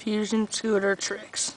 Fusion Scooter Tricks.